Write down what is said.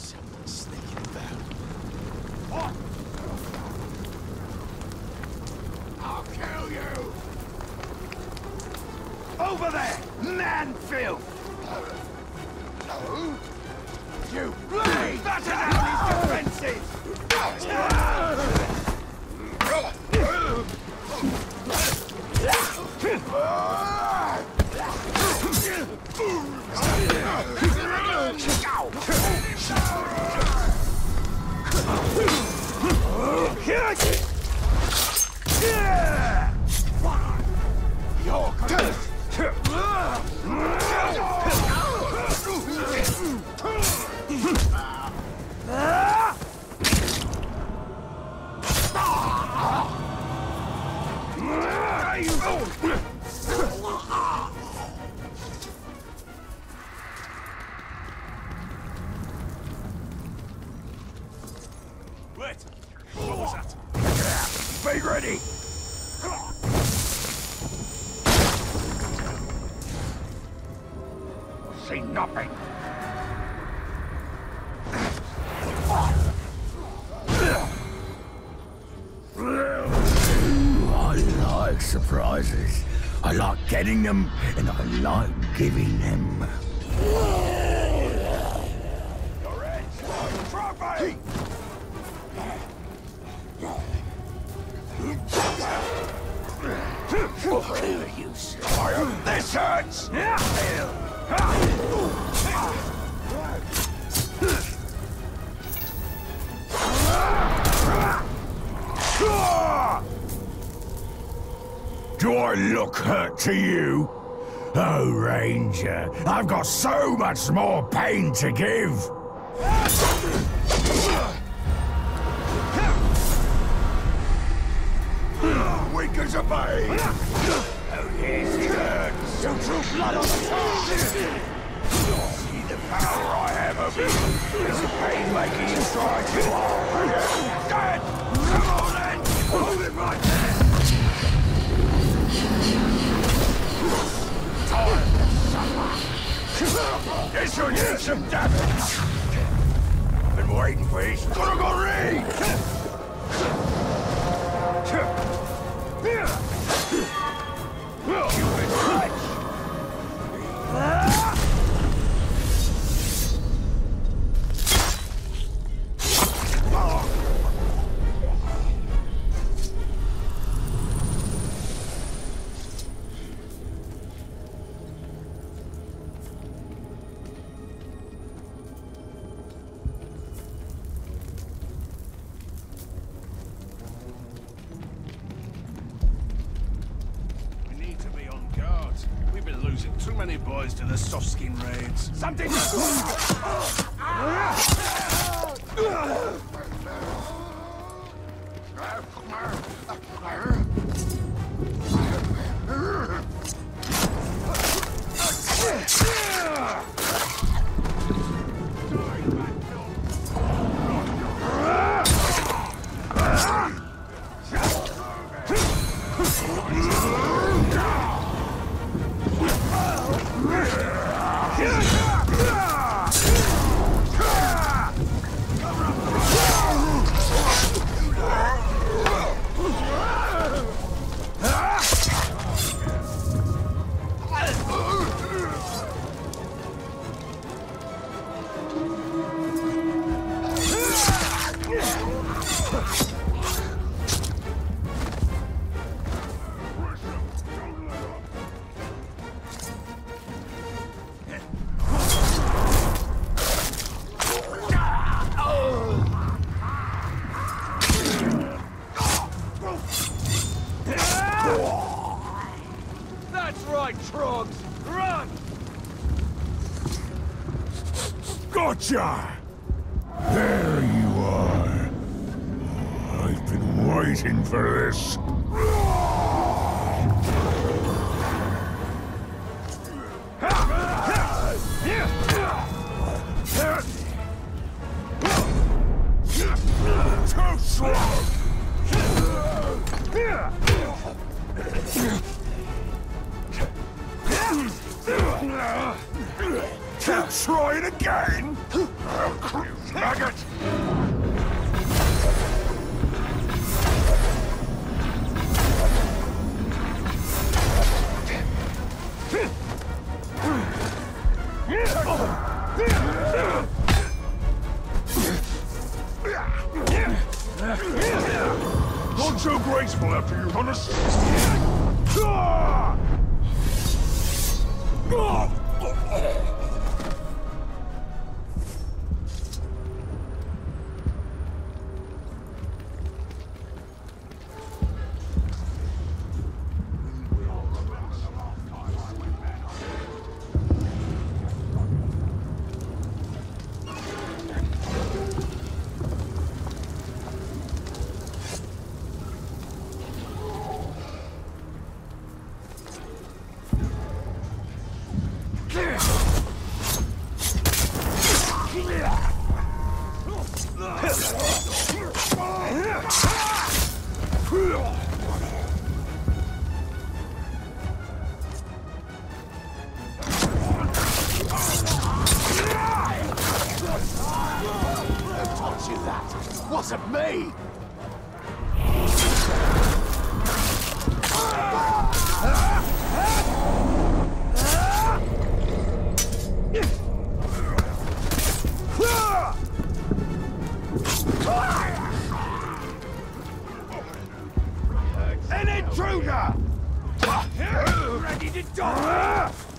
Something sneaking about. What? I'll kill you! Over there! Man filth! No? You bleed! Batter down his defenses! See nothing. I like surprises. I like getting them, and I like giving them. Trophy! you, sir. This hurts! Do I look hurt to you? Oh, Ranger, I've got so much more pain to give. Weak as a babe! Oh, Don't throw blood on the tar! See the power I have over you? Is the pain making you try too hard? Dead! Come on, then! Hold it right there! Time to suffer! This some damage! Been waiting for this. Gotta go! Losing many boys to the soft skin raids. Something! That's right, Trogs! Run! Gotcha! There you are. I've been waiting for this. Too! Try it again! Maggot! Yeah! Not so graceful after you've done a... Wasn't me. An intruder! Ready to die!